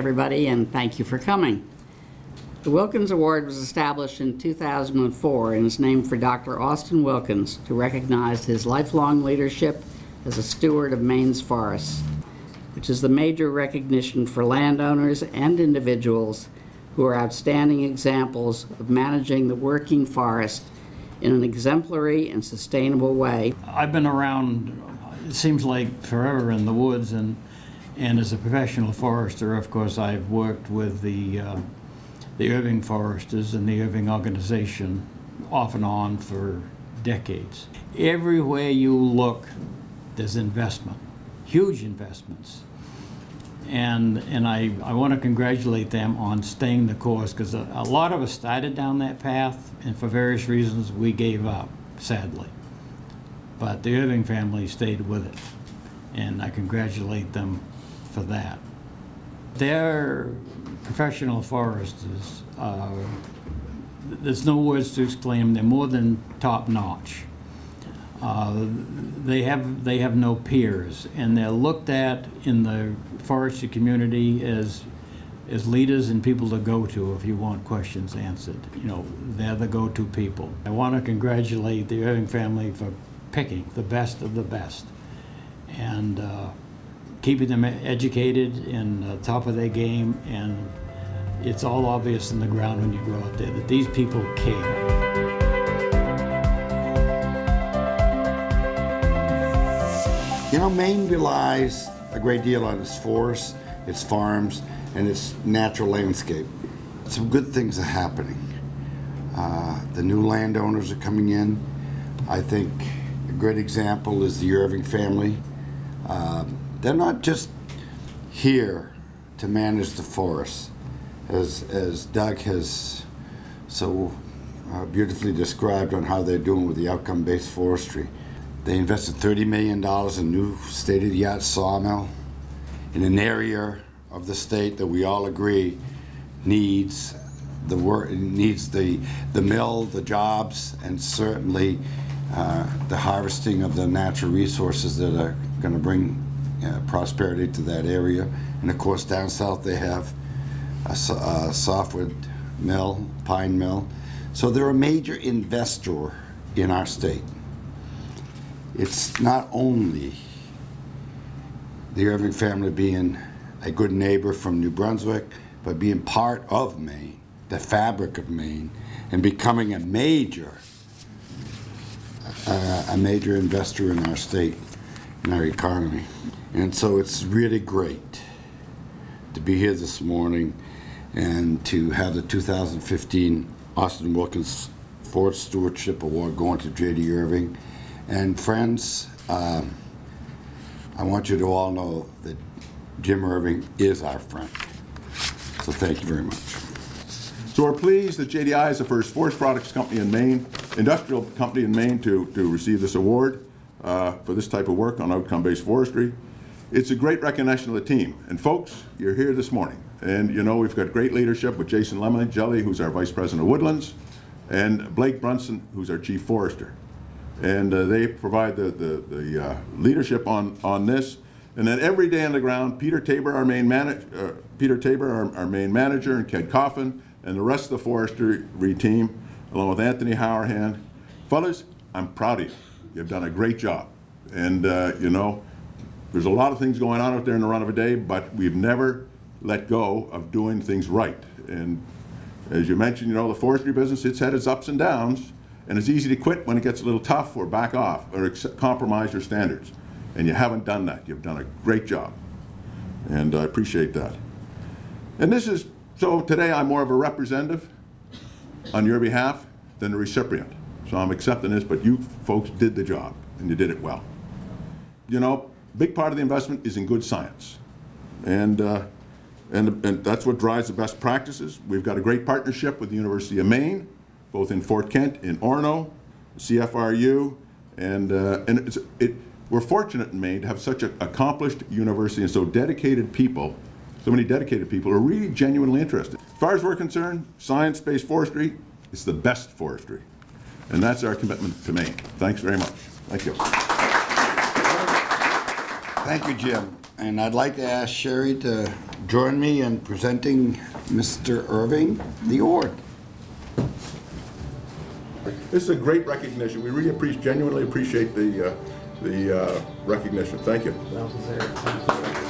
everybody, and thank you for coming. The Wilkins Award was established in 2004 and is named for Dr. Austin Wilkins to recognize his lifelong leadership as a steward of Maine's forests, which is the major recognition for landowners and individuals who are outstanding examples of managing the working forest in an exemplary and sustainable way. I've been around, it seems like forever in the woods, and, and as a professional forester, of course, I've worked with the, uh, the Irving Foresters and the Irving organization off and on for decades. Everywhere you look, there's investment, huge investments. And, and I, I want to congratulate them on staying the course because a, a lot of us started down that path and for various reasons we gave up, sadly. But the Irving family stayed with it and I congratulate them for that. They're professional foresters. Uh, there's no words to exclaim. They're more than top notch. Uh, they have they have no peers, and they're looked at in the forestry community as as leaders and people to go to if you want questions answered. You know, they're the go-to people. I want to congratulate the Irving family for picking the best of the best, and uh, keeping them educated and uh, top of their game. And it's all obvious in the ground when you go out there that these people care. You know, Maine relies a great deal on its forests, its farms, and its natural landscape. Some good things are happening. Uh, the new landowners are coming in. I think a great example is the Irving family. Uh, they're not just here to manage the forests, as, as Doug has so uh, beautifully described on how they're doing with the outcome-based forestry. They invested $30 million in new state-of-the-art sawmill in an area of the state that we all agree needs the work, needs the, the mill, the jobs, and certainly uh, the harvesting of the natural resources that are going to bring uh, prosperity to that area. And of course, down south they have a, a softwood mill, pine mill. So they're a major investor in our state it's not only the Irving family being a good neighbor from New Brunswick, but being part of Maine, the fabric of Maine, and becoming a major, uh, a major investor in our state, in our economy. And so it's really great to be here this morning and to have the 2015 Austin Wilkins Forest Stewardship Award going to J.D. Irving. And friends, um, I want you to all know that Jim Irving is our friend. So thank you very much. So we're pleased that JDI is the first forest products company in Maine, industrial company in Maine to, to receive this award uh, for this type of work on outcome-based forestry. It's a great recognition of the team. And folks, you're here this morning. And you know we've got great leadership with Jason Limongelli, who's our Vice President of Woodlands, and Blake Brunsdon, who's our Chief Forester and uh, they provide the, the, the uh, leadership on, on this. And then every day on the ground, Peter Tabor, our Maine manager, uh, Peter Tabor, our, our, Maine manager, and Ken Coffin, and the rest of the forestry team, along with Anthony Howerhand. Fellas, I'm proud of you. You've done a great job. And, uh, you know, there's a lot of things going on out there in the run of a day, but we've never let go of doing things right. And as you mentioned, you know, the forestry business, it's had its ups and downs, and it's easy to quit when it gets a little tough or back off or compromise your standards. And you haven't done that. You've done a great job. And I appreciate that. And this is, so today I'm more of a representative on your behalf than a recipient. So I'm accepting this, but you folks did the job and you did it well. You know, big part of the investment is in good science. And, uh, and, and that's what drives the best practices. We've got a great partnership with the University of Maine both in Fort Kent, in Orono, CFRU, and, uh, and it's it, we're fortunate in Maine to have such an accomplished university and so dedicated people, so many dedicated people are really genuinely interested. As far as we're concerned, science-based forestry is the best forestry. And that's our commitment to Maine. Thanks very much. Thank you. Thank you, Jim. And I'd like to ask Sherry to join me in presenting Mr. Irving the award. This is a great recognition. We really appreciate, genuinely appreciate the, uh, the uh, recognition. Thank you. Well deserved.